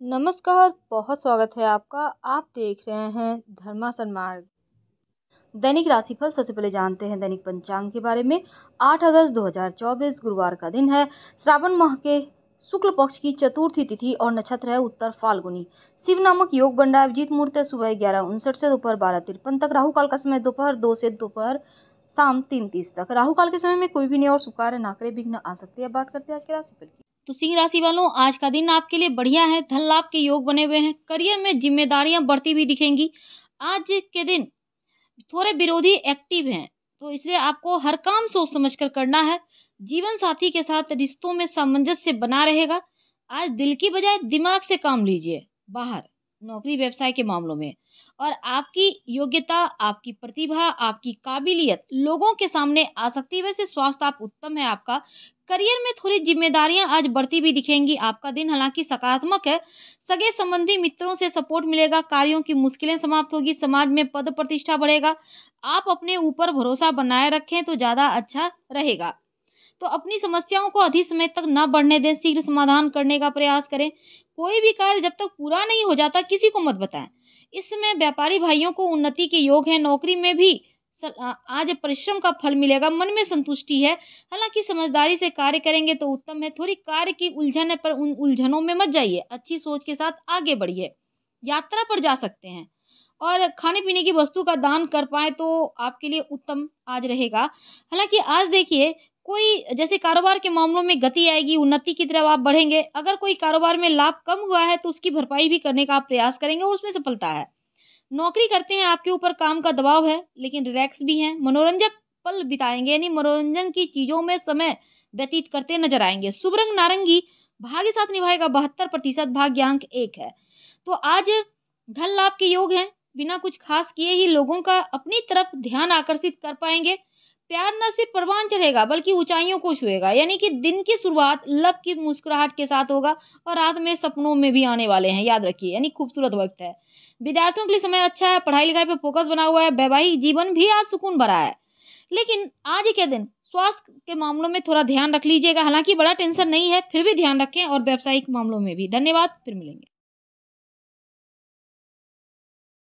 नमस्कार, बहुत स्वागत है आपका। आप देख रहे हैं धर्मासन मार्ग। दैनिक राशिफल सबसे पहले जानते हैं दैनिक पंचांग के बारे में। 8 अगस्त 2024 गुरुवार का दिन है। श्रावण माह के शुक्ल पक्ष की चतुर्थी तिथि और नक्षत्र है उत्तर फाल्गुनी। शिव नामक योग बंडा अभिजीत मुहूर्त है। सुबह ग्यारह उनसठ से दोपहर बारह तिरपन तक। राहु काल का समय दोपहर दो से दोपहर शाम तीन तीस तक। राहु काल के समय में कोई भी नहीं और शुभ कार्य ना करे विघ्न आ सकते हैं बात करते हैं आज के राशिफल की। तो सिंह राशि वालों, आज का दिन आपके लिए बढ़िया है। धन लाभ के योग बने हुए हैं। करियर में जिम्मेदारियाँ बढ़ती हुई दिखेंगी। आज के दिन थोड़े विरोधी एक्टिव हैं तो इसलिए आपको हर काम सोच समझ कर करना है। जीवन साथी के साथ रिश्तों में सामंजस्य बना रहेगा। आज दिल की बजाय दिमाग से काम लीजिए। बाहर। नौकरी व्यवसाय के मामलों में। और आपकी योग्यता, आपकी प्रतिभा, आपकी काबिलियत लोगों के सामने आ सकती है। वैसे स्वास्थ्य आप उत्तम है आपका। करियर में थोड़ी जिम्मेदारियाँ आज बढ़ती भी दिखेंगी। आपका दिन हालाँकि सकारात्मक है। सगे संबंधी मित्रों से सपोर्ट मिलेगा। कार्यों की मुश्किलें समाप्त होगी। समाज में पद प्रतिष्ठा बढ़ेगा। आप अपने ऊपर भरोसा बनाए रखें तो ज़्यादा अच्छा रहेगा। तो अपनी समस्याओं को अधिक समय तक न बढ़ने दें, शीघ्र समाधान करने का प्रयास करें। कोई भी कार्य जब तक पूरा नहीं हो जाता, किसी को मत बताएँ। इस समय व्यापारी भाइयों को उन्नति के योग है। नौकरी में भी आज परिश्रम का फल मिलेगा। मन में संतुष्टि है। हालाँकि समझदारी से कार्य करेंगे तो उत्तम है। थोड़ी कार्य की उलझन है, पर उन उलझनों में मत जाइए। अच्छी सोच के साथ आगे बढ़िए। यात्रा पर जा सकते हैं। और खाने पीने की वस्तु का दान कर पाए तो आपके लिए उत्तम आज रहेगा। हालाँकि आज देखिए कोई, जैसे कारोबार के मामलों में गति आएगी, उन्नति की तरफ़ आप बढ़ेंगे, अगर कोई कारोबार में लाभ कम हुआ है तो उसकी भरपाई भी करने का आप प्रयास करेंगे और उसमें सफलता है। नौकरी करते हैं, आपके ऊपर काम का दबाव है, लेकिन रिलैक्स भी हैं, मनोरंजक पल बिताएँगे, यानी मनोरंजन की चीज़ों में समय व्यतीत करते नज़र आएँगे। शुभ रंग नारंगी, भाग्य साथ निभाएगा, बहत्तर प्रतिशत भाग्यांक एक है। तो आज धन लाभ के योग हैं, बिना कुछ खास किए ही लोगों का अपनी तरफ़ ध्यान आकर्षित कर पाएँगे। प्यार न सिर्फ़ परवान चढ़ेगा, बल्कि ऊंचाइयों को छुएगा। यानी कि दिन की शुरुआत लब की मुस्कुराहट के साथ होगा और रात में सपनों में भी आने वाले हैं। याद रखिए, यानी खूबसूरत वक्त है। विद्यार्थियों के लिए समय अच्छा है, पढ़ाई लिखाई पर फोकस बना हुआ है, वैवाहिक जीवन भी आज सुकून भरा है। लेकिन आज के दिन स्वास्थ्य के मामलों में थोड़ा ध्यान रख लीजिएगा। हालाँकि बड़ा टेंशन नहीं है, फिर भी ध्यान रखें और व्यावसायिक मामलों में भी। धन्यवाद, फिर मिलेंगे।